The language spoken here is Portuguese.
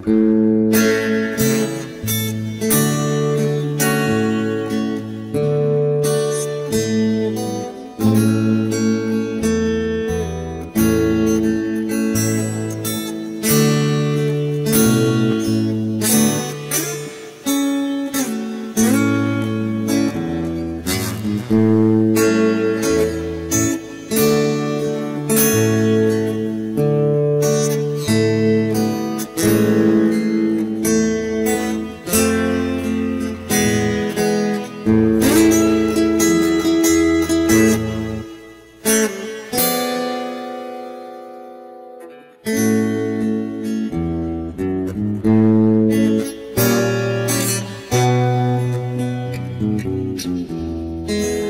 Mm-hmm. Música